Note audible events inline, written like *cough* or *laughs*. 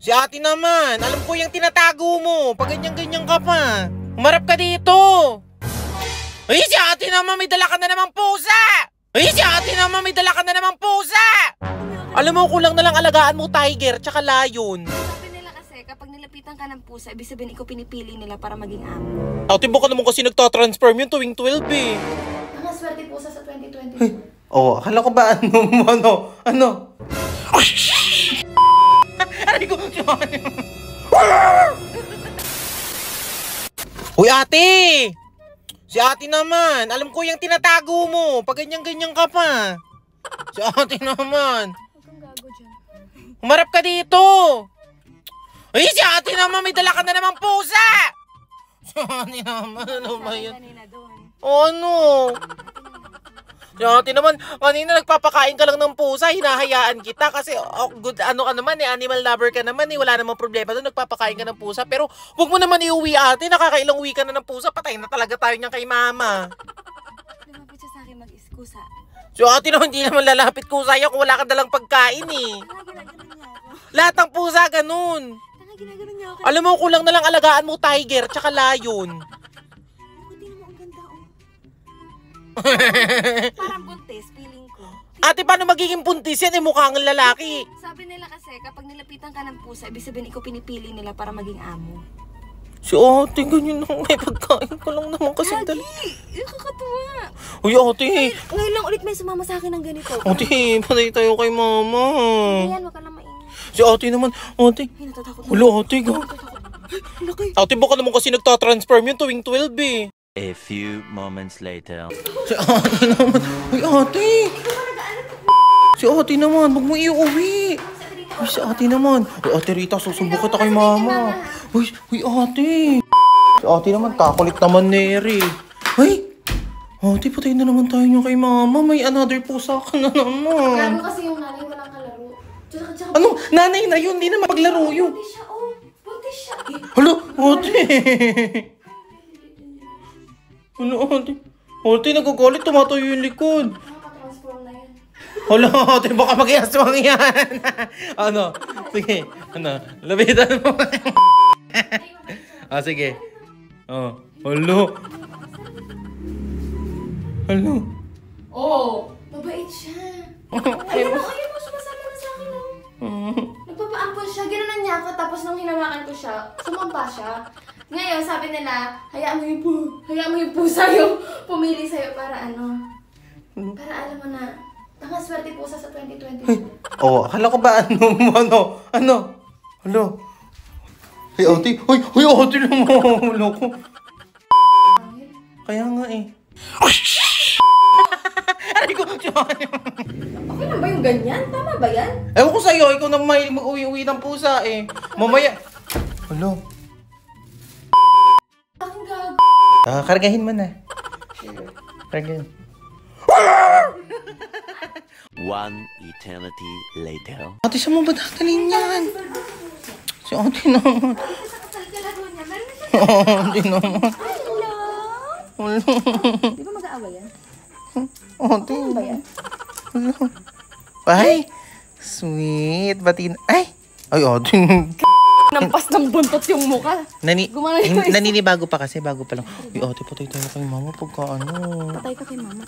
Si ate naman, alam ko yung tinatago mo. Pag ganyan-ganyan ka pa. Humarap ka dito. Ay, si ate naman, may dala ka na namang pusa. Ay, si ate naman, may dala ka na namang pusa. Alam mo, kulang na lang alagaan mo tiger, tsaka lion. Sabi nila kasi, kapag nilapitan ka ng pusa, ibig sabihin ikaw pinipili nila para maging amo. Ate, baka naman kasi nagtatransform yun tuwing 12 eh. Ang swerte pusa sa 2024. Oo, oh, akala ko ba ano, *laughs* ano, ano? Ko, *laughs* Uy, ate! Si ate naman, alam ko yung tinatago mo. Pag ganyan-ganyan ka pa. Si ate naman. Humarap ka dito! Ay, si ate naman, may dala ka na namang pusa! Si ate naman, ano ba yun? doon. Ano? Ate naman, kanina nagpapakain ka lang ng pusa, hinahayaan kita kasi oh, good, ano ka naman eh, animal lover ka naman eh, wala namang problema doon, nagpapakain ka ng pusa. Pero huwag mo naman iuwi ate, nakakailang uwi ka na ng pusa, patay na talaga tayo niyan kay mama. Lumapit siya sa akin mag-iskusa. Si ate naman, hindi naman lalapit ko sa'yo kung wala ka dalang pagkain eh. Lahat ng pusa ganun. Alam mo, kulang na lang alagaan mo tiger, tsaka lion. *laughs* Parang buntis, feeling ko. Ate, paano magiging puntis yan? Eh, mukhang lalaki. Sabi nila kasi, kapag nilapitan ka ng pusa, ibig sabihin ikaw pinipili nila para maging amo. Si ate, ganyan lang. May pagkain ko lang naman kasi dali. Ay, kakatuwa. Uy, ate. Ngayon lang ulit may sumama sa akin ng ganito. Ate, patay tayo kay mama. Ayan, wag ka lang mainit. Si ate naman. Ate. Ay, natatakot na. Wala, ate. Ga. Ay, laki. Ate, baka naman kasi nagtatransform yun tuwing 12 eh. A few moments later. Si ate naman. Uy, ate. Si ate naman. Huwag mo iuwi. Uy, si ate naman. Uy, ate Rita, susumbok kita kay mama. Uy, uy, ate. Si ate naman, kakulit naman Neri. Uy. Ate, patay na naman tayo niyo kay mama. May another pusa ka na naman. Gago kasi yung nanay walang kalaro. Tsaka, tsaka, Ano? Nanay na yun. Di na mapaglaro yun. buntis siya, oh. Buntis siya. Hala, ate. Ano, ate? Ate, nagagalit. Tumatayo yung likod. nakaka-transform na yan. Hala, ate, baka mag-iaswang yan. *laughs* ano? Sige. Ano? Labitan mo. *laughs* ah, sige. Oh. Hala. Hala. Oh, mabait siya. *laughs* Ayun mo, ayun mo, sumasama na sa akin. Oh. Nagpapaampon siya, ginanon niya ako, tapos nung hinawakan ko siya, sumampa siya. Ngayon, sabi nila, hayaan mo yung, pu hayaan mo yung pusa *laughs* yung pumili sa'yo para ano, para alam mo na, tanga swerte pusa sa 2022. Oh, akala ko ba ano, *laughs* ano, ano? Hala. Hey, ate. Hoy, hoy, ate lang Hala ko. Kaya nga eh. *laughs* Aray ko, Okay lang ba yung ganyan? Tama ba yan? Ewan ko sa'yo, ikaw na mahilig mag-uwi-uwi ng pusa eh. Mamaya. Hala. Ah, kargahin mo na. Kargahin. One eternity later. Ate, saan mo ba dadalhin yan? Si ate naman. Siya. Ate naman. Hello? Di ba mag-aaway yan? Ate. ba yan? Hala. Ay. Sweet. Batin. Ay. Ay, ate. Nampas ng buntot yung muka. Nani Gumana yung isa. naninibago pa kasi bago pa lang. Uy, ate, patay tayo kay mama pagka ano. Patay ka kay mama.